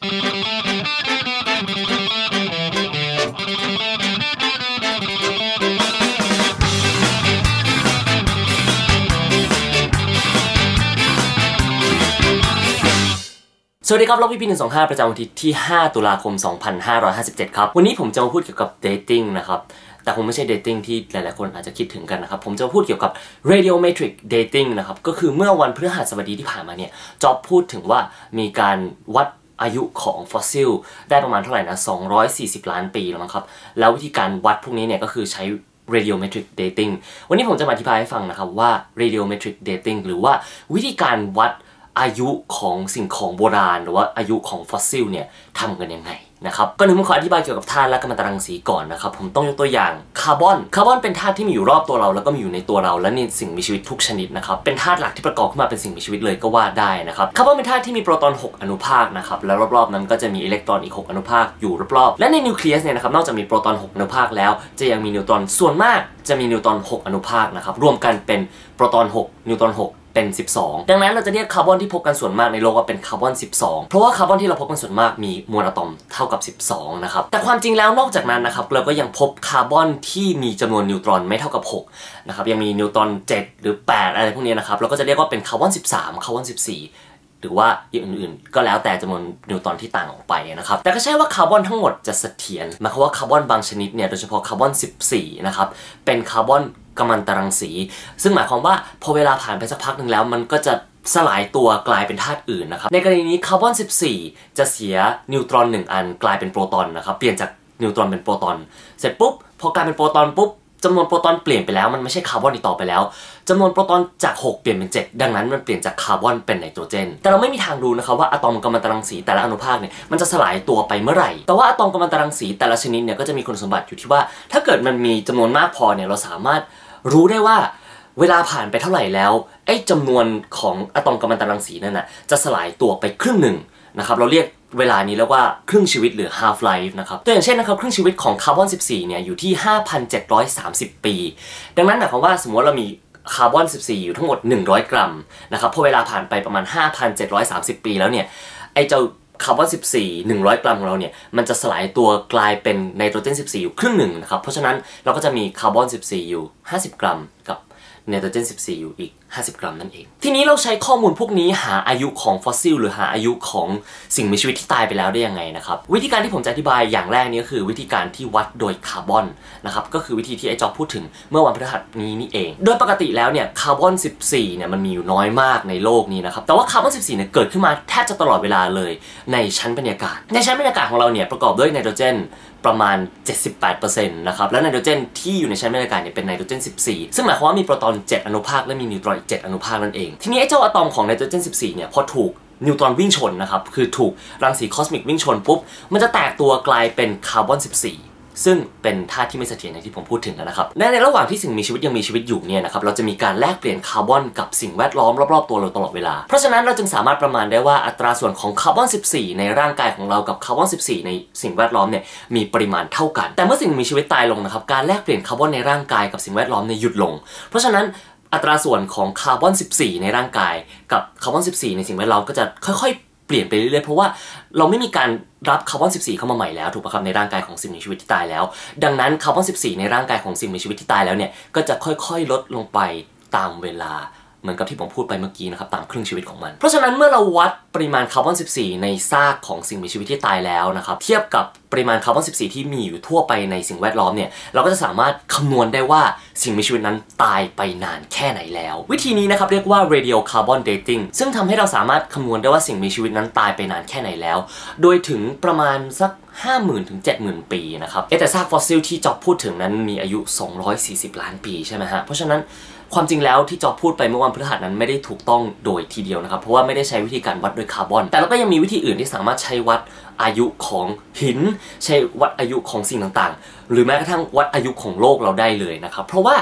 สวัสดีครับ Vlog PP หนึ่งสองห้าประจำวันที่ที่ 5 ตุลาคม 2557 ครับ วันนี้ผมจะมาพูดเกี่ยวกับ dating นะครับ แต่คงไม่ใช่ dating ที่หลาย ๆ คนอาจจะคิดถึงกันนะครับ ผมจะพูดเกี่ยวกับ radiometric dating นะครับ ก็คือเมื่อวันพฤหัสบดีที่ผ่านมาเนี่ยจอบพูดถึงว่ามีการวัด อายุของฟอสซิลได้ประมาณเท่าไหร่นะ 240 ล้านปีแล้วมั้งครับ แล้ววิธีการวัดพวกนี้เนี่ยก็คือใช้ radiometric dating วันนี้ผมจะมาอธิบายให้ฟังนะครับว่า radiometric dating หรือว่าวิธีการวัด อายุของสิ่งของโบราณ หรือว่าอายุของฟอสซิลเนี่ยทำกันยังไงนะครับก็หนึ่งผมขออธิบายเกี่ยวกับธาตุและกัมมันตรังสีก่อนนะครับผมต้องยกตัวอย่างคาร์บอนคาร์บอนเป็นธาตุที่มีอยู่รอบตัวเรา แล้วก็มีอยู่ในตัวเราและในสิ่งมีชีวิตทุกชนิดนะครับเป็นธาตุหลักที่ประกอบขึ้นมาเป็นสิ่งมีชีวิตเลยก็ว่าได้นะครับคาร์บอนเป็นธาตุที่มีโปรตอน 6 อนุภาคนะครับแล้วรอบๆนั้นก็จะมีอิเล็กตรอนอีก 6 อนุภาคอยู่รอบๆและในนิวเคลียสเนี่ยนะครับนอกจากมีโปรตอน 6 อนุภาคแล้ว จะยังมีนิวตรอนส่วนมากจะมีนิวตรอน 6 อนุภาคนะครับรวมกันเป็นโปรตอน 6 นิวตรอน 6 เป็น 12 ดังนั้นเราจะเรียกคาร์บอนที่พบกันส่วนมากในโลกว่าเป็นคาร์บอน 12 เพราะว่าคาร์บอนที่เราพบกันส่วนมากมีมวลอะตอมเท่ากับ 12 นะครับ แต่ความจริงแล้วนอกจากนั้นนะครับเราก็ยังพบคาร์บอนที่มีจำนวนนิวตรอนไม่เท่ากับ 6 นะครับ ยังมีนิวตรอน 7 หรือ 8 อะไรพวกนี้นะครับ เราก็จะเรียกว่าเป็นคาร์บอน 13 คาร์บอน 14หรือว่าอย่างอื่นๆ ก็แล้วแต่จำนวนนิวตรอนที่ต่างออกไปนะครับ แต่ก็ใช่ว่าคาร์บอนทั้งหมดจะเสถียรหมายความว่าคาร์บอนบางชนิดเนี่ย โดยเฉพาะคาร์บอน 14 นะครับ เป็นคาร์บอน กัมมันตรังสี ซึ่งหมายความว่าพอเวลาผ่านไปสักพักหนึ่งแล้ว มันก็จะสลายตัวกลายเป็นธาตุอื่นนะครับ ในกรณีนี้คาร์บอน 14 จะเสียนิวตรอน 1 อันกลายเป็นโปรตอนนะครับ เปลี่ยนจากนิวตรอนเป็นโปรตอน เสร็จปุ๊บ พอกลายเป็นโปรตอนปุ๊บ จำนวนโปรตอนเปลี่ยนไปแล้วมันไม่ใช่คาร์บอนอีกต่อไปแล้วจำนวนโปรตอนจาก 6 เปลี่ยนเป็น 7 ดังนั้นมันเปลี่ยนจากคาร์บอนเป็นไนโตรเจน แต่เราไม่มีทางรู้นะครับว่าอะตอมกัมมันตรังสีแต่ละอนุภาคเนี่ยมันจะสลายตัวไปเมื่อไหร่ แต่ว่าอะตอมกัมมันตรังสีแต่ละชนิดเนี่ยก็จะมีคุณสมบัติอยู่ที่ว่า ถ้าเกิดมันมีจำนวนมากพอเนี่ยเราสามารถรู้ได้ว่าเวลาผ่านไปเท่าไหร่แล้วไอ้จำนวนของอะตอมกัมมันตรังสีนั่นน่ะจะสลายตัวไปครึ่งหนึ่งนะครับเราเรียก เวลานี้แล้วว่าครึ่งชีวิตหรือ half life นะครับตัวอย่างเช่นนะครับครึ่งชีวิตของคาร์บอน 14 เนี่ยอยู่ที่ 5,730 ปี ดังนั้นหมายความว่าสมมติเรามีคาร์บอน 14 อยู่ทั้งหมด 100 กรัมนะครับพอเวลาผ่านไปประมาณ 5,730 ปีแล้วเนี่ยไอ้เจ้าคาร์บอน 14 100 กรัมของเราเนี่ยมันจะสลายตัวกลายเป็นไนโตรเจน 14 อยู่ครึ่งหนึ่งนะครับเพราะฉะนั้นเราก็จะมีคาร์บอน 14 อยู่ 50 กรัมกับ ไนโตรเจน 14 อยู่อีก 50 กรัมนั่นเอง ทีนี้เราใช้ข้อมูลพวกนี้หาอายุของฟอสซิลหรือหาอายุของสิ่งมีชีวิตที่ตายไปแล้วได้ยังไงนะครับ วิธีการที่ผมจะอธิบายอย่างแรกนี้ก็คือวิธีการที่วัดโดยคาร์บอนนะครับ ก็คือวิธีที่ไอจอบพูดถึงเมื่อวันพฤหัสนี้นี่เอง โดยปกติแล้วเนี่ยคาร์บอน 14 เนี่ยมันมีอยู่น้อยมากในโลกนี้นะครับ แต่ว่าคาร์บอน 14 เนี่ยเกิดขึ้นมาแทบจะตลอดเวลาเลย ในชั้นบรรยากาศ ในชั้นบรรยากาศของเราเนี่ยประกอบด้วยไนโตรเจน ประมาณ 78%นะครับ แล้วไนโตรเจนที่อยู่ในชั้นบรรยากาศเนี่ยเป็นไนโตรเจน 14 ซึ่งหมายความว่ามีโปรตอน 7 อนุภาค และมีนิวตรอนอีก 7 อนุภาคนั่นเอง ทีนี้ไอ้เจ้าอะตอมของไนโตรเจน 14 เนี่ยพอถูกนิวตรอนวิ่งชนนะครับ คือถูกรังสีคอสมิกวิ่งชนปุ๊บ มันจะแตกตัวกลายเป็นคาร์บอน 14 ซึ่งเป็นธาตุที่ไม่เสถียรอย่างที่ผมพูดถึงนะครับและในระหว่างที่สิ่งมีชีวิตยังมีชีวิตอยู่เนี่ยนะครับเราจะมีการแลกเปลี่ยนคาร์บอนกับสิ่งแวดล้อมรอบๆตัวเราตลอดเวลา เพราะฉะนั้นเราจึงสามารถประมาณได้ว่าอัตราส่วนของคาร์บอน 14 ในร่างกายของเรากับคาร์บอน 14 ในสิ่งแวดล้อมเนี่ยมีปริมาณเท่ากัน แต่เมื่อสิ่งมีชีวิตตายลงนะครับการแลกเปลี่ยนคาร์บอนในร่างกายกับสิ่งแวดล้อมเนี่ยหยุดลง เพราะฉะนั้นอัตราส่วนของคาร์บอน 14 ในร่างกาย กับคาร์บอน 14 ในสิ่งแวดล้อมก็จะค่อยๆ เปลี่ยนไปเรื่อยๆ เพราะว่าเราไม่มีการรับคาร์บอน 14 เข้ามาใหม่แล้วถูกปะครับในร่างกายของสิ่งมีชีวิตที่ตายแล้ว ดังนั้นคาร์บอน 14 ในร่างกายของสิ่งมีชีวิตที่ตายแล้วเนี่ยก็จะค่อยๆ ลดลงไปตามเวลา เหมือนกับที่ผมพูดไปเมื่อกี้นะครับตามครึ่งชีวิตของมัน เพราะฉะนั้นเมื่อเราวัดปริมาณคาร์บอน 14 ในซากของสิ่งมีชีวิตที่ตายแล้วนะครับเทียบกับปริมาณคาร์บอน 14 ที่มีอยู่ทั่วไปในสิ่งแวดล้อมเนี่ยเราก็จะสามารถคำนวณได้ว่าสิ่งมีชีวิตนั้นตายไปนานแค่ไหนแล้ว วิธีนี้นะครับเรียกว่า radiocarbon dating ซึ่งทำให้เราสามารถคำนวณได้ว่าสิ่งมีชีวิตนั้นตายไปนานแค่ไหนแล้ว โดยถึงประมาณสัก50,000ถึง70,000 ปีนะครับแต่ซากฟอสซิลที่จอบพูดถึงนั้นมีอายุ 240 ล้านปีใช่ไหมฮะเพราะฉะนั้น ความจริงแล้วที่จอบพูดไปเมื่อวันพฤหัสนั้นไม่ได้ถูกต้องโดยทีเดียวนะครับ เพราะว่าไม่ได้ใช้วิธีการวัดโดยคาร์บอน แต่เราก็ยังมีวิธีอื่นที่สามารถใช้วัดอายุของหิน ใช้วัดอายุของสิ่งต่างๆ หรือแม้กระทั่งวัดอายุของโลกเราได้เลยนะครับ เพราะว่า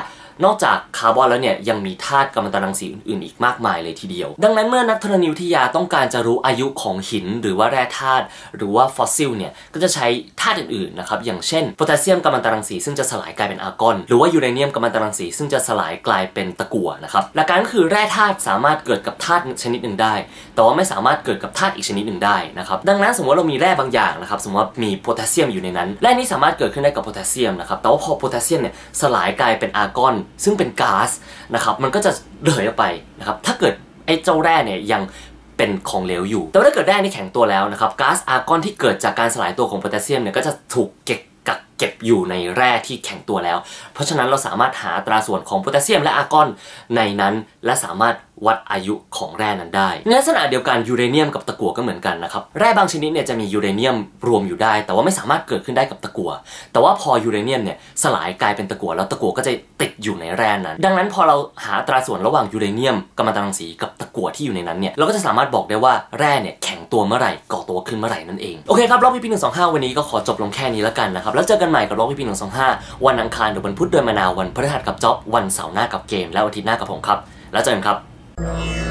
นอกจากคาร์บอนแล้วเนี่ยยังมีธาตุกัมมันตรังสีอื่นๆ อีกมากมายเลยทีเดียว ดังนั้นเมื่อนักธรณีวิทยาต้องการจะรู้อายุของหิน หรือว่าแร่ธาตุหรือว่าฟอสซิลเนี่ยก็จะใช้ธาตุอื่นๆนะครับอย่างเช่นโพแทสเซียมกัมมันตรังสีซึ่งจะสลายกลายเป็นอาร์กอน หรือว่ายูเรเนียมกัมมันตรังสีซึ่งจะสลายกลายเป็นตะกั่วนะครับหลักการก็คือแร่ธาตุสามารถเกิดกับธาตุชนิดหนึ่งได้ แต่ว่าไม่สามารถเกิดกับธาตุอีกชนิดหนึ่งได้นะครับดังนั้นสมมติว่าเรามีแร่บางอย่างนะครับสมมติว่ามีโพแทสเซียมอยู่ในนั้นแร่นี้สามารถเกิดขึ้นได้กับโพแทสเซียมนะครับแต่ว่าพอโพแทสเซียมเนี่ยสลายกลายเป็นอาร์กอนซึ่งเป็นก๊าซนะครับมันก็จะระเหยออกไปนะครับถ้าเกิดไอ้เจ้าแร่เนี่ยยังเป็นของเหลวอยู่ แต่ว่าถ้าเกิดแร่นี่แข็งตัวแล้วนะครับก๊าซอาร์กอนที่เกิดจากการสลายตัวของโพแทสเซียมเนี่ยก็จะถูกเก็บกักเก็บอยู่ในแร่ที่แข็งตัวแล้ว เพราะฉะนั้นเราสามารถหาอัตราส่วนของโพแทสเซียมและอาร์กอนในนั้น และสามารถ วัดอายุของแร่นั้นได้ในลักษณะเดียวกันยูเรเนียมกับตะกั่วก็เหมือนกันนะครับแร่บางชนิดเนี่ยจะมียูเรเนียมรวมอยู่ได้ แต่ว่าไม่สามารถเกิดขึ้นได้กับตะกั่วแต่ว่าพอยูเรเนียมเนี่ยสลายกลายเป็นตะกั่วแล้วตะกั่วก็จะติดอยู่ในแร่นั้น ดังนั้นพอเราหาอัตราส่วนระหว่างยูเรเนียมกัมมันตรังสีกับตะกั่วที่อยู่ในนั้นเนี่ยเราก็จะสามารถบอกได้ว่าแร่เนี่ยแข็งตัวเมื่อไหร่ก่อตัวขึ้นเมื่อไหร่นั่นเองโอเคครับรอบพีพีหนึ่งสองห้าวันนี้ก็ขอจบลงแค่นี้แล้วกันนะครับแล้วเจอกันใหม่กับรอบพีพีหนึ่งสองห้าวันอังคารหรือนพุธเดือนมะนาววันพฤหัสกับจ็อบวันเสาร์หน้ากับเกม แล้วอาทิตย์หน้ากับผมครับแล้วเจอกันครับ Yeah.